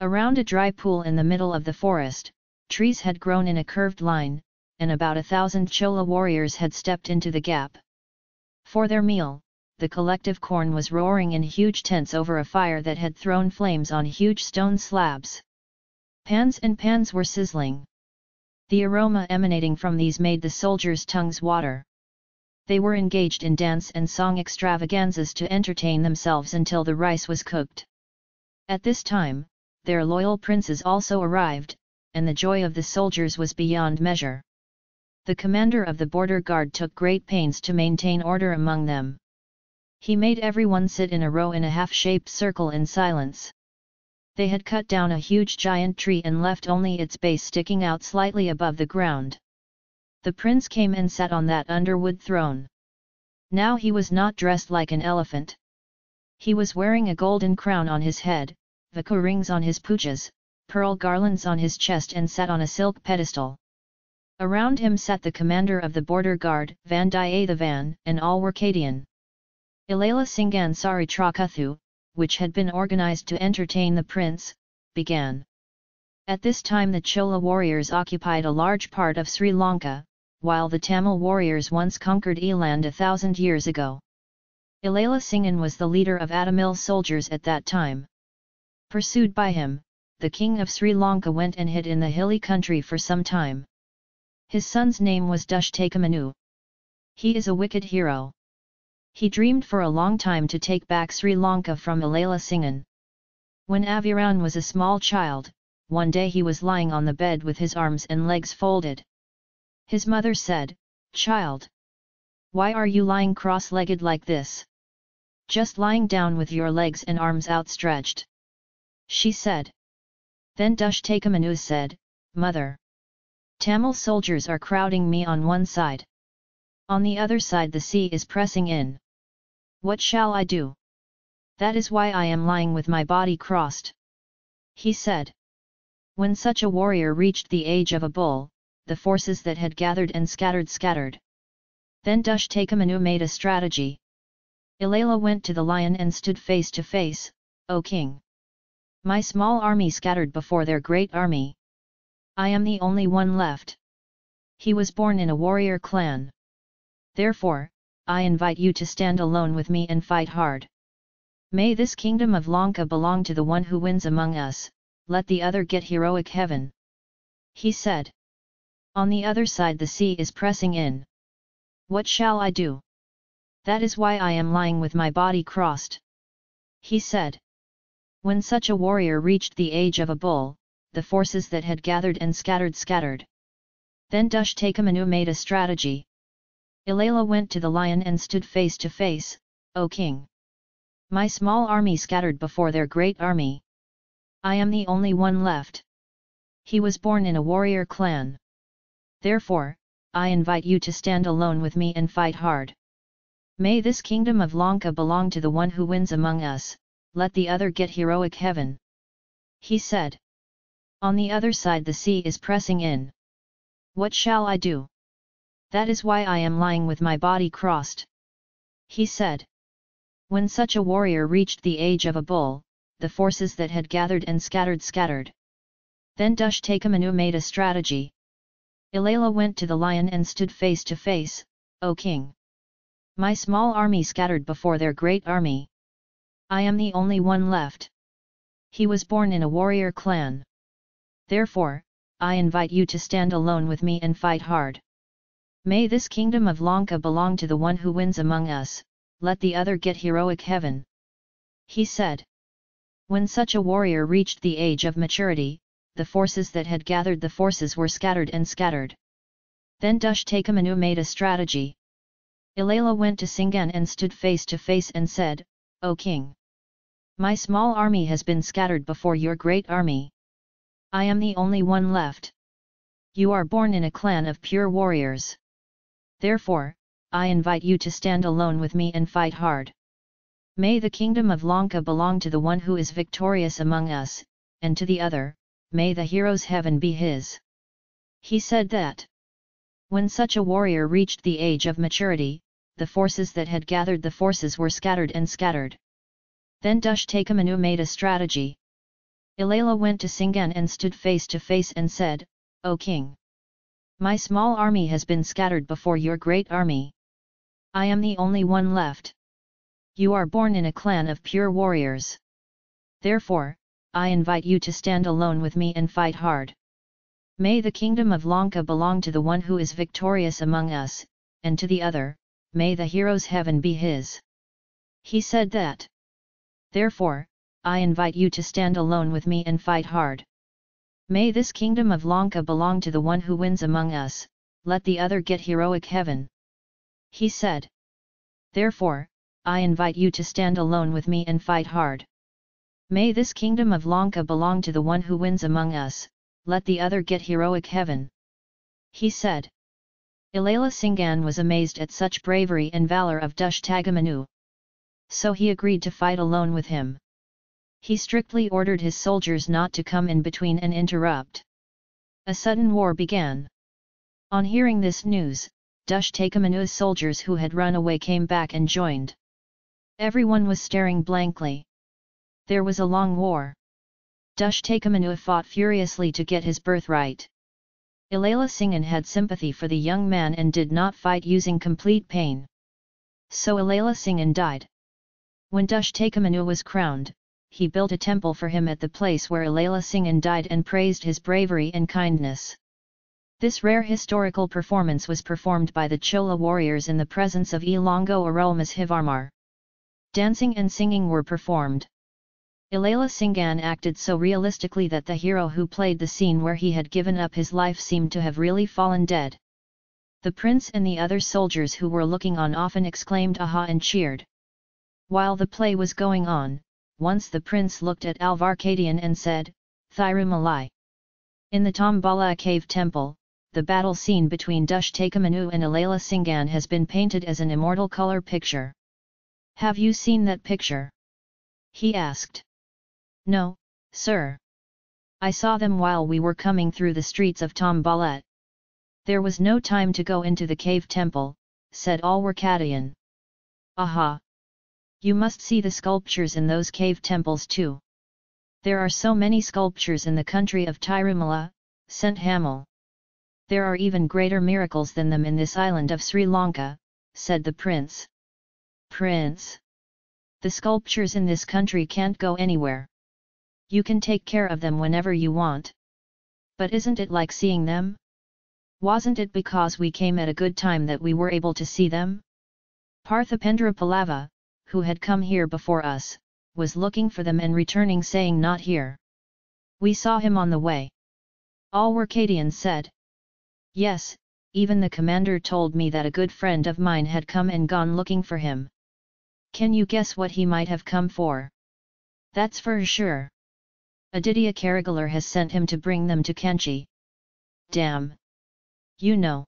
Around a dry pool in the middle of the forest, trees had grown in a curved line, and about a thousand Chola warriors had stepped into the gap. For their meal, the collective corn was roaring in huge tents over a fire that had thrown flames on huge stone slabs. Pans and pans were sizzling. The aroma emanating from these made the soldiers' tongues water. They were engaged in dance and song extravaganzas to entertain themselves until the rice was cooked. At this time, their loyal princes also arrived, and the joy of the soldiers was beyond measure. The commander of the border guard took great pains to maintain order among them. He made everyone sit in a row in a half-shaped circle in silence. They had cut down a huge giant tree and left only its base sticking out slightly above the ground. The prince came and sat on that underwood throne. Now he was not dressed like an elephant. He was wearing a golden crown on his head, vaku rings on his pooches, pearl garlands on his chest and sat on a silk pedestal. Around him sat the commander of the border guard, Vandiyathevan, and Alwarkadian. Ilala Singan Sari Trakuthu, which had been organized to entertain the prince, began. At this time the Chola warriors occupied a large part of Sri Lanka, while the Tamil warriors once conquered Eland a thousand years ago. Ilala Singan was the leader of Adamil soldiers at that time. Pursued by him, the king of Sri Lanka went and hid in the hilly country for some time. His son's name was Dushtaka He is a wicked hero. He dreamed for a long time to take back Sri Lanka from Ilala Singan. When Aviran was a small child, one day he was lying on the bed with his arms and legs folded. His mother said, Child! Why are you lying cross-legged like this? Just lying down with your legs and arms outstretched she said. Then Dushtaka said, Mother! Tamil soldiers are crowding me on one side. On the other side the sea is pressing in. What shall I do? That is why I am lying with my body crossed. He said. When such a warrior reached the age of a bull, the forces that had gathered and scattered scattered. Then Dushtaka made a strategy. Ilayla went to the lion and stood face to face, O king! My small army scattered before their great army. I am the only one left. He was born in a warrior clan. Therefore, I invite you to stand alone with me and fight hard. May this kingdom of Lanka belong to the one who wins among us, let the other get heroic heaven. He said. On the other side the sea is pressing in. What shall I do? That is why I am lying with my body crossed. He said. When such a warrior reached the age of a bull, the forces that had gathered and scattered scattered. Then Dushtaka made a strategy. Ilala went to the lion and stood face to face, O king! My small army scattered before their great army. I am the only one left. He was born in a warrior clan. Therefore, I invite you to stand alone with me and fight hard. May this kingdom of Lanka belong to the one who wins among us, let the other get heroic heaven. He said. On the other side the sea is pressing in. What shall I do? That is why I am lying with my body crossed. He said. When such a warrior reached the age of a bull, the forces that had gathered and scattered scattered. Then Dushtaka made a strategy. Ilala went to the lion and stood face to face, O king! My small army scattered before their great army. I am the only one left. He was born in a warrior clan. Therefore, I invite you to stand alone with me and fight hard. May this kingdom of Lanka belong to the one who wins among us, let the other get heroic heaven. He said. When such a warrior reached the age of maturity, the forces that had gathered the forces were scattered and scattered. Then Dushtaka made a strategy. Ilala went to Singan and stood face to face and said, O king! My small army has been scattered before your great army. I am the only one left. You are born in a clan of pure warriors. Therefore, I invite you to stand alone with me and fight hard. May the kingdom of Lanka belong to the one who is victorious among us, and to the other, may the hero's heaven be his. He said that. When such a warrior reached the age of maturity, the forces that had gathered the forces were scattered and scattered. Then Dushtaka made a strategy. Ilala went to Singan and stood face to face and said, O king! My small army has been scattered before your great army. I am the only one left. You are born in a clan of pure warriors. Therefore, I invite you to stand alone with me and fight hard. May the kingdom of Lanka belong to the one who is victorious among us, and to the other, may the hero's heaven be his. He said that. Therefore, I invite you to stand alone with me and fight hard. May this kingdom of Lanka belong to the one who wins among us, let the other get heroic heaven. He said. Therefore, I invite you to stand alone with me and fight hard. May this kingdom of Lanka belong to the one who wins among us, let the other get heroic heaven. He said. Ilala Singan was amazed at such bravery and valor of Dushtagamanu. So he agreed to fight alone with him. He strictly ordered his soldiers not to come in between and interrupt. A sudden war began. On hearing this news, Dushtakamanu's soldiers who had run away came back and joined. Everyone was staring blankly. There was a long war. Dushtakamanu fought furiously to get his birthright. Ilala Singan had sympathy for the young man and did not fight using complete pain. So Ilala Singan died. When Dushtakamanu was crowned, he built a temple for him at the place where Ilala Singan died and praised his bravery and kindness. This rare historical performance was performed by the Chola warriors in the presence of Elongo Arulmozhivarmar dancing and singing were performed. Ilala Singan acted so realistically that the hero who played the scene where he had given up his life seemed to have really fallen dead. The prince and the other soldiers who were looking on often exclaimed aha and cheered. While the play was going on, once the prince looked at Alwarkadian and said, Thirumalai. In the Tombala cave temple, the battle scene between Dushtakamanu and Ilala Singan has been painted as an immortal color picture. Have you seen that picture? He asked. No, sir. I saw them while we were coming through the streets of Tombalet. There was no time to go into the cave temple, said Alwarkadian. Aha! You must see the sculptures in those cave temples too. There are so many sculptures in the country of Tirumala, St. Hamal. There are even greater miracles than them in this island of Sri Lanka, said the prince. Prince. The sculptures in this country can't go anywhere. You can take care of them whenever you want. But isn't it like seeing them? Wasn't it because we came at a good time that we were able to see them? Parthipendra Palava, who had come here before us, was looking for them and returning saying not here. We saw him on the way. Alwarkadian said. Yes, even the commander told me that a good friend of mine had come and gone looking for him. Can you guess what he might have come for? That's for sure. Aditya Karigalar has sent him to bring them to Kanchi. Damn! You know.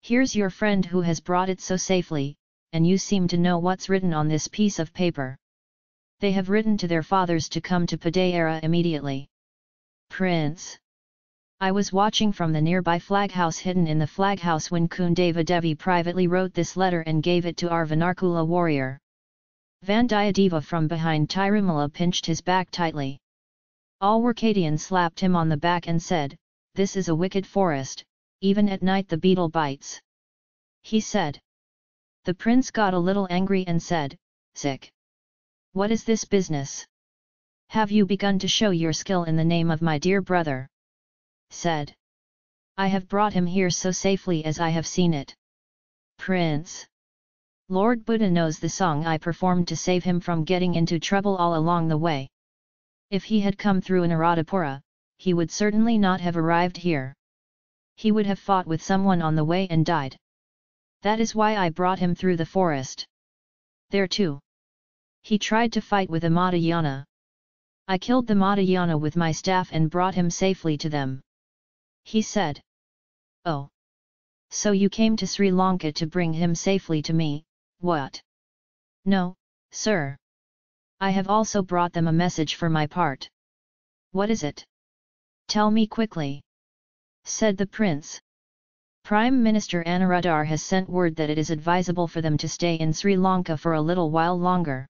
Here's your friend who has brought it so safely, and you seem to know what's written on this piece of paper. They have written to their fathers to come to Padayara immediately. Prince! I was watching from the nearby flag house hidden in the flag house when Kundava Devi privately wrote this letter and gave it to our warrior. Vandiyadeva from behind Tirumala pinched his back tightly. Alwarkadian slapped him on the back and said, This is a wicked forest, even at night the beetle bites. He said. The prince got a little angry and said, Sick. What is this business? Have you begun to show your skill in the name of my dear brother? Said. I have brought him here so safely as I have seen it. Prince. Lord Buddha knows the song I performed to save him from getting into trouble all along the way. If he had come through Anuradhapura, he would certainly not have arrived here. He would have fought with someone on the way and died. That is why I brought him through the forest. There too. He tried to fight with a Madhyana. I killed the Madhyana with my staff and brought him safely to them. He said. Oh. So you came to Sri Lanka to bring him safely to me, what? No, sir. I have also brought them a message for my part. What is it? Tell me quickly. Said the prince. Prime Minister Anirudhar has sent word that it is advisable for them to stay in Sri Lanka for a little while longer.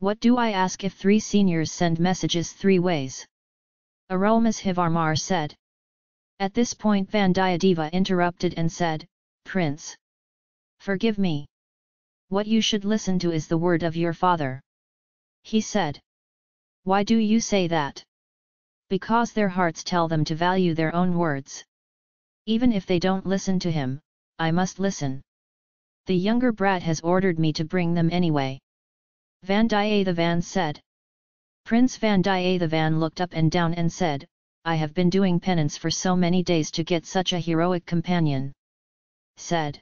What do I ask if three seniors send messages three ways? Arulmozhivarmar said. At this point Vandiyadeva interrupted and said, Prince! Forgive me. What you should listen to is the word of your father. He said. Why do you say that? Because their hearts tell them to value their own words. Even if they don't listen to him, I must listen. The younger brat has ordered me to bring them anyway. Vandiyathevan said. Prince Vandiyathevan looked up and down and said, I have been doing penance for so many days to get such a heroic companion. Said.